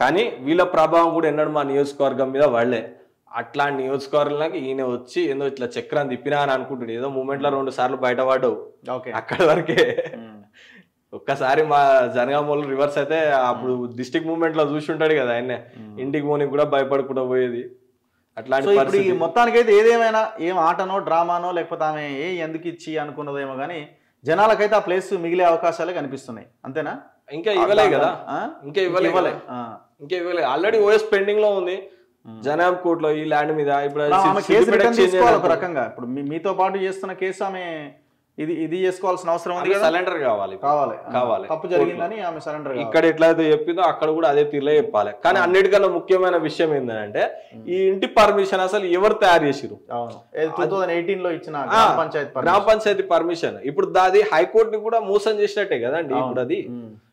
కానీ వీళ్ళ ప్రభావం కూడా ఎన్నడూ మా నియోజకవర్గం మీద వాళ్ళే అట్లాంటి నియోజకవర్గానికి ఈయన వచ్చి ఏదో ఇట్లా చక్రం తిప్పినా అని అనుకుంటుండే ఏదో మూమెంట్లో రెండు సార్లు బయటపడ్డావు ఓకే. అక్కడి వరకే. ఒక్కసారి మా జనగాం వాళ్ళు రివర్స్ అయితే అప్పుడు డిస్టిక్ మూమెంట్లో చూసి ఉంటాడు కదా ఆయన ఇంటికి పోనీ కూడా భయపడకుండా పోయేది. అట్లాంటి మొత్తానికి అయితే ఏదేమైనా ఏం ఆటనో డ్రామానో లేకపోతే ఆమె ఏ ఎందుకు ఇచ్చి అనుకున్నదేమో కానీ జనాలకైతే ఆ ప్లేస్ మిగిలే అవకాశాలే కనిపిస్తున్నాయి. అంతేనా? ఇంకా ఇవ్వలే కదా? ఇంకా ఇవ్వలే. ఇంకా ఇవ్వలే. ఆల్రెడీ ఓఎస్ పెండింగ్లో ఉంది. జనాబ్ కోర్టులో ఈ ల్యాండ్ మీద ఇప్పుడు ఒక రకంగా. ఇప్పుడు మీ- మీతో పాటు చేస్తున్న కేసు ఆమె ఇది ఇది చేసుకోవాల్సిన అవసరం ఉంది సరెండర్ కావాలి. కావాలి. కావాలి. తప్పు జరిగిందని ఆమె సరెండర్ ఇక్కడ ఎట్లయితే చెప్పిందో అక్కడ కూడా అదే తీరులో చెప్పాలి. కానీ అన్నిటికన్నా ముఖ్యమైన విషయం ఏంటంటే ఈ ఇంటి పర్మిషన్ అసలు ఎవరు తయారు చేసిరు ఎయిటీన్లో ఇచ్చిన గ్రామ పంచాయత్ గ్రామ పంచాయతీ పర్మిషన్ ఇప్పుడు దాది హైకోర్టుని కూడా మోసం చేసినట్టే కదండి ఇప్పుడు అది.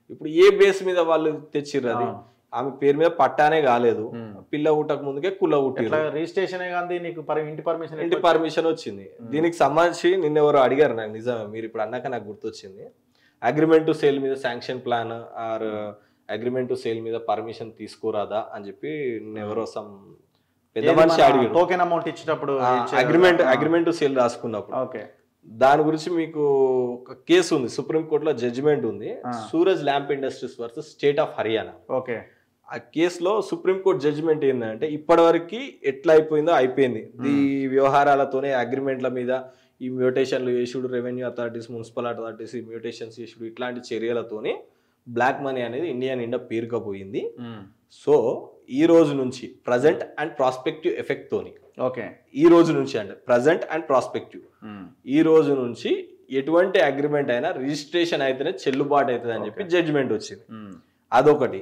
ఇప్పుడు ఏ బేస్ మీద వాళ్ళు తెచ్చిర్రు అది? ఆమె పేరు మీద పట్టానే కాలేదు. పిల్ల ఊటకు ముందుకే కుల్ల ఇట్లా రిజిస్ట్రేషన్ నీకు పర్- ఇంటి పర్మిషన్ ఇంటి పర్మిషన్ వచ్చింది. దీనికి సంబంధించి నిన్న ఎవరు అడిగారు నాకు నిజమే మీరు ఇప్పుడు అన్నాక నాకు గుర్తొచ్చింది. అగ్రిమెంట్ టు సేల్ మీద sanction plan or agreement to sale మీద పర్మిషన్ తీసుకోరాదా అని చెప్పి నిన్న ఎవరో సమ్ పెద్ద మనిషి అడిగారు టోకెన్ అమౌంట్ ఇచ్చేటప్పుడు అగ్రిమెంట్ అగ్రిమెంట్ టు సేల్ రాసుకున్నప్పుడు. ఓకే. దాని గురించి మీకు ఒక కేసు ఉంది సుప్రీం కోర్టులో జడ్జిమెంట్ ఉంది. Suraj lamp industries versus state of Haryana. Okay. ఆ కేసులో సుప్రీంకోర్టు జడ్జిమెంట్ ఏంటంటే ఇప్పటివరకు ఎట్లా అయిపోయిందో అయిపోయింది. ఈ వ్యవహారాలతోనే అగ్రిమెంట్ల మీద ఈ మ్యూటేషన్లు చేసుడు రెవెన్యూ అథారిటీస్ మున్సిపల్ అథారిటీస్ ఈ మ్యూటేషన్స్ చేసుడు ఇట్లాంటి చర్యలతోనే బ్లాక్ మనీ అనేది ఇండియా నిండా పేరుకపోయింది. సో ఈ రోజు నుంచి ప్రజెంట్ అండ్ ప్రాస్పెక్టివ్ ఎఫెక్ట్ తోని. ఓకే. ఈ రోజు నుంచి అంటే ప్రజెంట్ అండ్ ప్రాస్పెక్టివ్. ఈ రోజు నుంచి ఎటువంటి అగ్రిమెంట్ అయినా రిజిస్ట్రేషన్ అయితేనే చెల్లుబాటు అవుతుంది అని చెప్పి జడ్జిమెంట్ వచ్చింది. అదొకటి.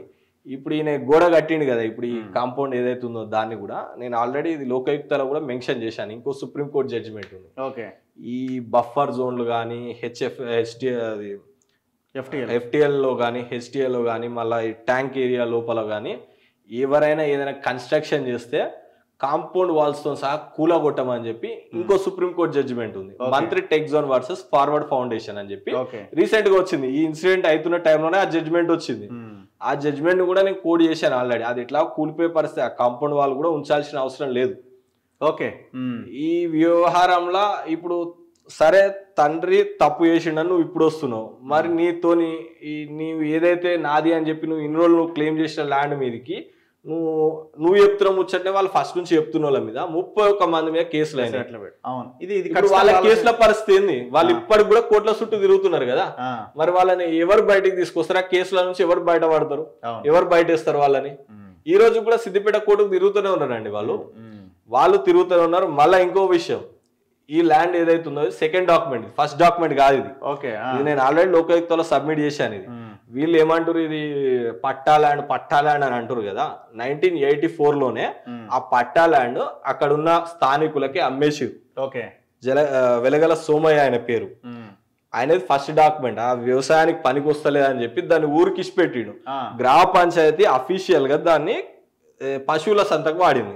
ఇప్పుడు ఈయన గోడ కట్టిండు కదా ఇప్పుడు ఈ కాంపౌండ్ ఏదైతే ఉందో దాన్ని కూడా నేను ఆల్రెడీ ఇది లోకాయుక్తలో కూడా మెన్షన్ చేశాను ఇంకో సుప్రీం కోర్ట్ జడ్జిమెంట్ ఉంది. ఓకే. ఈ బఫర్ జోన్లు కానీ హెచ్ఎఫ్ హెచ్డి అది ఎఫ్టీఎల్ ఎఫ్టిఎల్లో కానీ హెచ్టిఎల్లో కానీ మళ్ళీ ఈ ట్యాంక్ ఏరియా లోపల కానీ ఎవరైనా ఏదైనా కన్స్ట్రక్షన్ చేస్తే కాంపౌండ్ వాల్స్తో సహా కూలగొట్టమని చెప్పి ఇంకో సుప్రీం కోర్ట్ జడ్జిమెంట్ ఉంది. మంత్రి టెక్జోన్ వర్సెస్ ఫార్వర్డ్ ఫౌండేషన్ అని చెప్పి రీసెంట్గా వచ్చింది. ఈ ఇన్సిడెంట్ అవుతున్న టైంలోనే ఆ జడ్జిమెంట్ వచ్చింది. ఆ జడ్జిమెంట్ కూడా నేను కోడ్ చేశాను ఆల్రెడీ అది ఎట్లా కూలిపోయే పరిస్థితి ఆ కాంపౌండ్ వాళ్ళు కూడా ఉంచాల్సిన అవసరం లేదు. ఓకే ఈ వ్యవహారంలో ఇప్పుడు సరే తండ్రి తప్పు చేసిండని నువ్వు ఇప్పుడు వస్తున్నావు. మరి నీతోని ఈ నీవు ఏదైతే నాది అని చెప్పి నువ్వు ఇన్ని రోజులు నువ్వు క్లెయిమ్ చేసిన ల్యాండ్ మీదకి నువ్వు నువ్వు చెప్తున్న ముచ్చటే వాళ్ళు ఫస్ట్ నుంచి చెప్తున్న వాళ్ళ మీద ముప్పై ఒక్క మంది మీద కేసులు అయినాయి. అవును. ఇది వాళ్ళ కేసుల పరిస్థితి ఏంది? వాళ్ళు ఇప్పటికి కూడా కోట్ల చుట్టూ తిరుగుతున్నారు కదా. మరి వాళ్ళని ఎవరు బయటికి తీసుకొస్తారు? ఆ కేసుల నుంచి ఎవరు బయట పడతారు? ఎవరు బయట వేస్తారు వాళ్ళని? ఈ రోజు కూడా సిద్దిపేట కోర్టుకు తిరుగుతూనే ఉన్నారండి వాళ్ళు. వాళ్ళు తిరుగుతూనే ఉన్నారు. మళ్ళీ ఇంకో విషయం. ఈ ల్యాండ్ ఏదైతే ఉందో సెకండ్ డాక్యుమెంట్ ఫస్ట్ డాక్యుమెంట్ కాదు ఇది. ఓకే నేను ఆల్రెడీ లోకాయుక్తలో సబ్మిట్ చేశాను ఇది. వీళ్ళు ఏమంటారు ఇది పట్టా ల్యాండ్ పట్టా ల్యాండ్ అని అంటారు కదా. నైన్టీన్ ఎయిటీ లోనే ఆ పట్టా ల్యాండ్ అక్కడ ఉన్న స్థానికులకి అమ్మేసి ఓకే. జల వెలగల సోమయ్య ఆయన పేరు. ఆయనది ఫస్ట్ డాక్యుమెంట్? ఆ వ్యవసాయానికి పనికి వస్తలేదని చెప్పి దాన్ని ఊరికి ఇచ్చిపెట్టిండు గ్రామ పంచాయతీ అఫీషియల్గా దాన్ని పశువుల సంతకు వాడింది.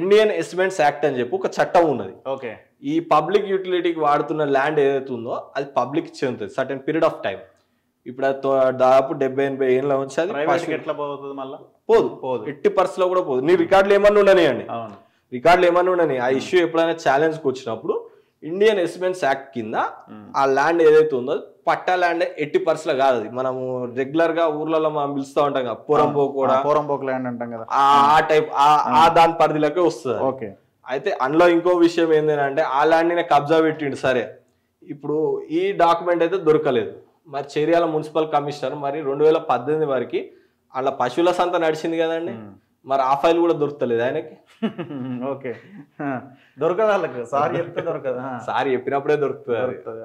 ఇండియన్ ఎస్టిమేట్స్ యాక్ట్ అని చెప్పి ఒక చట్టం ఉన్నది. ఓకే. ఈ పబ్లిక్ యూటిలిటీకి వాడుతున్న ల్యాండ్ ఏదైతే ఉందో అది పబ్లిక్ చెందుతుంది సర్టెన్ పీరియడ్ ఆఫ్ టైం ఇప్పుడు దాదాపు డెబ్బై ఎనభై ఏళ్ళ ఉంచి అది ఎట్లా పోతుంది మళ్ళా? పోదు. పోదు. ఎట్టి పరిస్థితిలో కూడా పోదు. నీ రికార్డులు ఏమన్నా ఉండనియండి. రికార్డులు ఏమన్నా ఉండని ఆ ఇష్యూ ఎప్పుడైనా ఛాలెంజ్కి వచ్చినప్పుడు ఇండియన్ ఎస్టిమేట్స్ యాక్ట్ కింద ఆ ల్యాండ్ ఏదైతే ఉందో పట్టా ల్యాండ్ ఎట్టి పరిస్థితిలో కాదు అది. మనము రెగ్యులర్గా ఊర్లలో మనం పిలుస్తూ ఉంటాం కదా. పొరంబో కూడా. పోరంపోక్ ల్యాండ్ అంటాం కదా. ఆ టైప్ ఆ దాని పరిధిలోకే వస్తుంది. ఓకే. అయితే అందులో ఇంకో విషయం ఏంటంటే ఆ ల్యాండ్ కబ్జా పెట్టిండు సరే. ఇప్పుడు ఈ డాక్యుమెంట్ అయితే దొరకలేదు. మరి చేరియాల మున్సిపల్ కమిషనర్ మరి రెండు వేల పద్దెనిమిది వరకు అలా పశువుల సంత నడిచింది కదండి. మరి ఆ ఫైల్ కూడా దొరుకుతలేదు ఆయనకి. ఓకే. దొరకదు వాళ్ళకి. సారీ చెప్తే దొరకదు. సారి చెప్పినప్పుడే. దొరుకుతుంది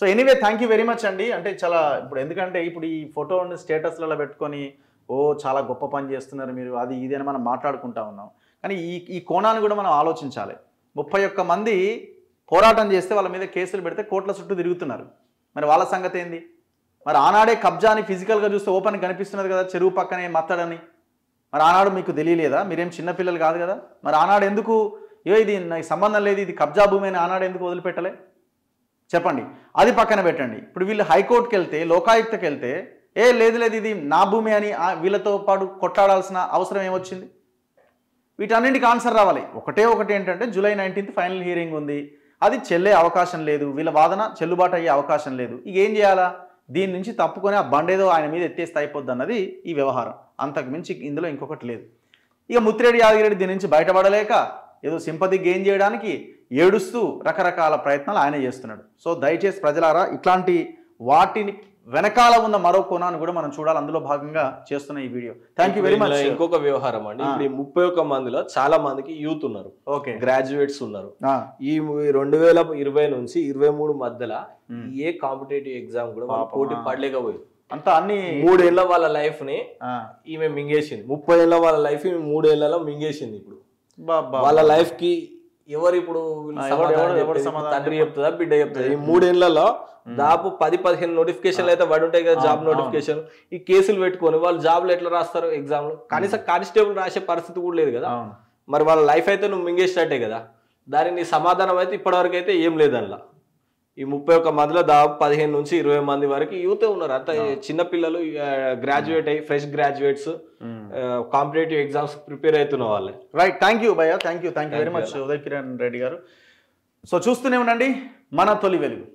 so anyway thank you very much అండి. అంటే చాలా ఇప్పుడు ఎందుకంటే ఇప్పుడు ఈ ఫోటోని స్టేటస్లలో పెట్టుకొని ఓ చాలా గొప్ప పని చేస్తున్నారు మీరు. అది ఇది అని మనం మాట్లాడుకుంటా ఉన్నాం. కానీ ఈ ఈ కోణాన్ని కూడా మనం ఆలోచించాలి. ముప్పై ఒక్క మంది పోరాటం చేస్తే వాళ్ళ మీద కేసులు పెడితే కోట్ల చుట్టూ తిరుగుతున్నారు. మరి వాళ్ళ సంగతి ఏంది? మరి ఆనాడే కబ్జాని ఫిజికల్గా చూస్తే ఓపెన్ కనిపిస్తున్నది కదా చెరువు పక్కనే మత్తడని. మరి ఆనాడు మీకు తెలియలేదా? మీరేం చిన్నపిల్లలు కాదు కదా? మరి ఆనాడు ఎందుకు? ఏ ఇది నాకు సంబంధం లేదు ఇది కబ్జా భూమి అని ఆనాడు ఎందుకు వదిలిపెట్టలే? చెప్పండి. అది పక్కన పెట్టండి. ఇప్పుడు వీళ్ళు హైకోర్టుకి వెళ్తే లోకాయుక్తకి వెళ్తే ఏ లేదు లేదు ఇది నా భూమి అని వీళ్ళతో పాటు కొట్లాడాల్సిన అవసరం ఏమొచ్చింది? వీటన్నింటికి ఆన్సర్ రావాలి. ఒకటే ఒకటి ఏంటంటే జూలై నైన్టీన్త్ ఫైనల్ హియరింగ్ ఉంది. అది చెల్లే అవకాశం లేదు వీళ్ళ వాదన చెల్లుబాటు అయ్యే అవకాశం లేదు. ఇక ఏం చేయాలా? దీని నుంచి తప్పుకొని ఆ బండేదో ఆయన మీద ఎత్తేస్తే అయిపోద్ది అన్నది ఈ వ్యవహారం. అంతకు మించి ఇందులో ఇంకొకటి లేదు. ఇక ముత్తిరెడ్డి యాదగిరెడ్డి దీని నుంచి బయటపడలేక ఏదో సింపతి గెయిన్ చేయడానికి ఏడుస్తూ రకరకాల ప్రయత్నాలు ఆయన చేస్తున్నాడు. సో దయచేసి ప్రజలారా ఇట్లాంటి వాటిని వెనకాల ఉన్న మరో కోణాన్ని కూడా మనం చూడాలి. అందులో భాగంగా చేస్తున్న ఈ video. Thank you very much ఇంకొక వ్యవహారం అండి. ఇప్పుడు ఈ ముప్పై ఒక్క మందిలో చాలా మందికి యూత్ ఉన్నారు. ఓకే గ్రాడ్యుయేట్స్ ఉన్నారు. ఈ రెండు వేల ఇరవై నుంచి ఇరవై మూడు మధ్యలో ఏ కాంపిటేటివ్ ఎగ్జామ్ కూడా పోటీ ఆ. పడలేకపోయారు. అంతా అన్ని మూడేళ్ళ వాళ్ళ లైఫ్ని ఈమె మింగేసింది. ముప్పై ఏళ్ళ వాళ్ళ లైఫ్ మూడేళ్ళలో మింగేసింది ఇప్పుడు. వాళ్ళ లైఫ్కి ఎవరు ఇప్పుడు తండ్రి చెప్తుందా బిడ్డ చెప్తుందా? ఈ మూడేళ్ళలో దాదాపు పది పదిహేను నోటిఫికేషన్లు అయితే పడి ఉంటాయి కదా జాబ్ నోటిఫికేషన్ ఈ కేసులు పెట్టుకొని వాళ్ళు జాబ్లు ఎట్లా రాస్తారు ఎగ్జామ్ కనీసం కానిస్టేబుల్ రాసే పరిస్థితి కూడా లేదు కదా. అవును. మరి వాళ్ళ లైఫ్ అయితే నువ్వు మింగేసినట్టే కదా. దానికి నీ సమాధానం అయితే ఇప్పటివరకు అయితే ఏం లేదు అందులో ఈ ముప్పై ఒక్క మందిలో దాదాపు పదిహేను నుంచి ఇరవై మంది వరకు యూతే ఉన్నారు. అంత చిన్న పిల్లలు గ్రాడ్యుయేట్ అయ్యి fresh graduates competitive exams prepare అవుతున్న వాళ్ళే. రైట్ థ్యాంక్ యూ భయ్య thank you thank you very much Uday Kiran Reddy గారు. సో చూస్తూనే ఉండండి. మన తొలి వెలుగు.